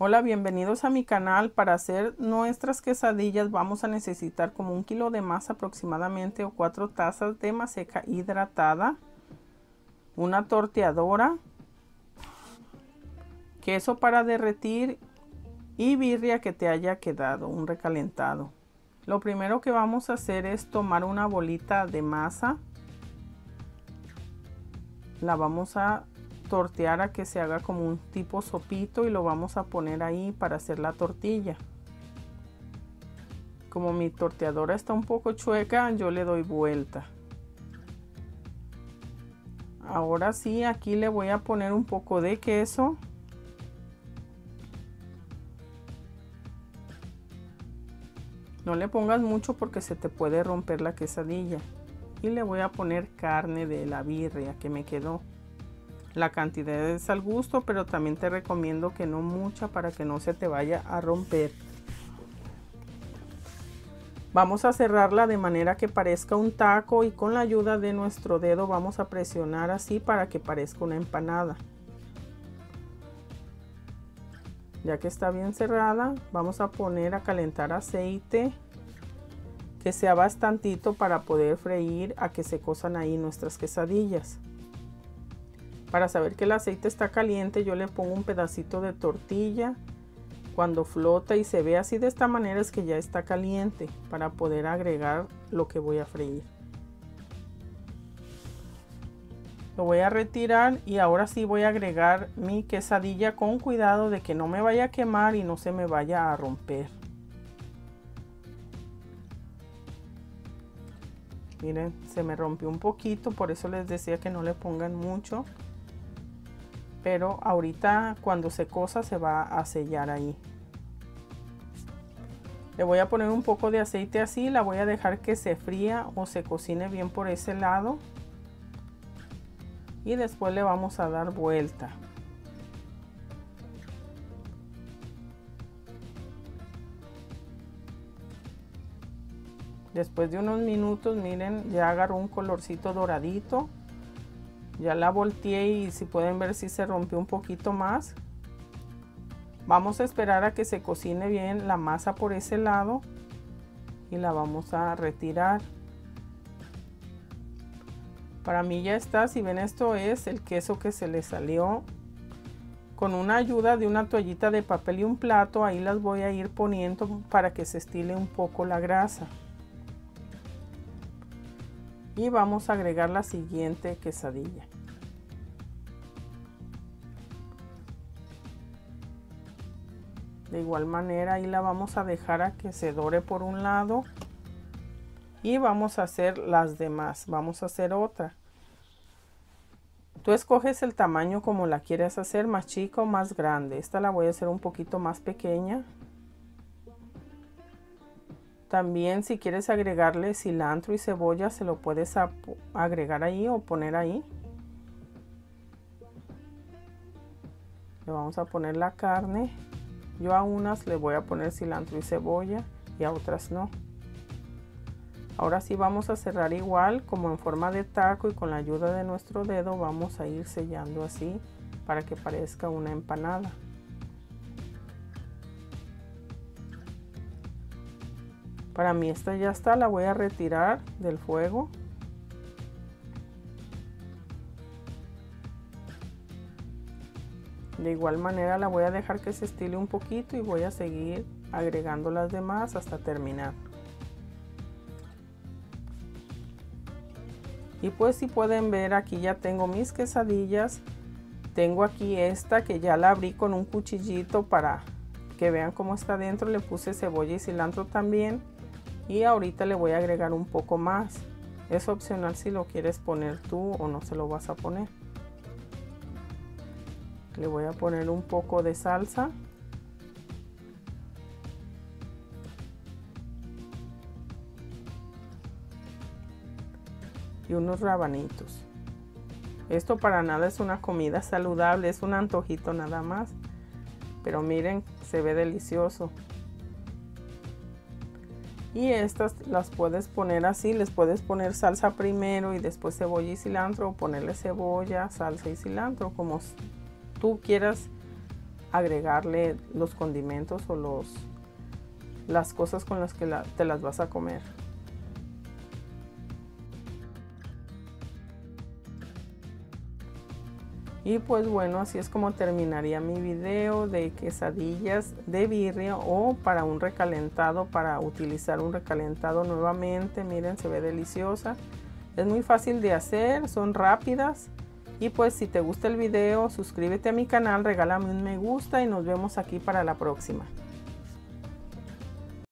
Hola, bienvenidos a mi canal. Para hacer nuestras quesadillas vamos a necesitar como un kilo de masa aproximadamente o cuatro tazas de maseca hidratada, una torteadora, queso para derretir y birria que te haya quedado, un recalentado. Lo primero que vamos a hacer es tomar una bolita de masa, la vamos a tortear a que se haga como un tipo sopito y lo vamos a poner ahí para hacer la tortilla. Como mi torteadora está un poco chueca, yo le doy vuelta. Ahora sí, aquí le voy a poner un poco de queso. No le pongas mucho porque se te puede romper la quesadilla. Y le voy a poner carne de la birria que me quedó. La cantidad es al gusto, pero también te recomiendo que no mucha para que no se te vaya a romper. Vamos a cerrarla de manera que parezca un taco y con la ayuda de nuestro dedo vamos a presionar así para que parezca una empanada. Ya que está bien cerrada, vamos a poner a calentar aceite que sea bastantito para poder freír a que se cosan ahí nuestras quesadillas. Para saber que el aceite está caliente yo le pongo un pedacito de tortilla. Cuando flota y se ve así de esta manera es que ya está caliente para poder agregar lo que voy a freír. Lo voy a retirar y ahora sí voy a agregar mi quesadilla con cuidado de que no me vaya a quemar y no se me vaya a romper. Miren, se me rompió un poquito, por eso les decía que no le pongan mucho pero ahorita cuando se cosa se va a sellar ahí. Le voy a poner un poco de aceite así la voy a dejar que se fría o se cocine bien por ese lado. Y después le vamos a dar vuelta. Después de unos minutos miren ya agarró un colorcito doradito ya la volteé y si pueden ver si se rompió un poquito más. Vamos a esperar a que se cocine bien la masa por ese lado y la vamos a retirar. Para mí ya está si ven esto es el queso que se le salió. Con una ayuda de una toallita de papel y un plato ahí las voy a ir poniendo para que se estile un poco la grasa y vamos a agregar la siguiente quesadilla. De igual manera ahí la vamos a dejar a que se dore por un lado. Y vamos a hacer las demás. Vamos a hacer otra. Tú escoges el tamaño como la quieres hacer más chica o más grande. Esta la voy a hacer un poquito más pequeña también si quieres agregarle cilantro y cebolla se lo puedes agregar ahí o poner ahí. Le vamos a poner la carne. Yo a unas le voy a poner cilantro y cebolla y a otras no. Ahora sí vamos a cerrar igual como en forma de taco y con la ayuda de nuestro dedo vamos a ir sellando así para que parezca una empanada. Para mí esta ya está, la voy a retirar del fuego. De igual manera la voy a dejar que se estile un poquito y voy a seguir agregando las demás hasta terminar. Y pues si pueden ver aquí ya tengo mis quesadillas. Tengo aquí esta que ya la abrí con un cuchillito para que vean cómo está dentro. Le puse cebolla y cilantro también y ahorita le voy a agregar un poco más. Es opcional si lo quieres poner tú o no se lo vas a poner. Le voy a poner un poco de salsa. Y unos rabanitos. Esto para nada es una comida saludable es un antojito nada más. Pero miren se ve delicioso y estas las puedes poner así, les puedes poner salsa primero y después cebolla y cilantro o ponerle cebolla, salsa y cilantro como tú quieras agregarle los condimentos o los las cosas con las que te las vas a comer. Y pues bueno, así es como terminaría mi video de quesadillas de birria o para un recalentado, para utilizar un recalentado nuevamente. Miren, se ve deliciosa. Es muy fácil de hacer, son rápidas. Y pues si te gusta el video, suscríbete a mi canal, regálame un me gusta y nos vemos aquí para la próxima.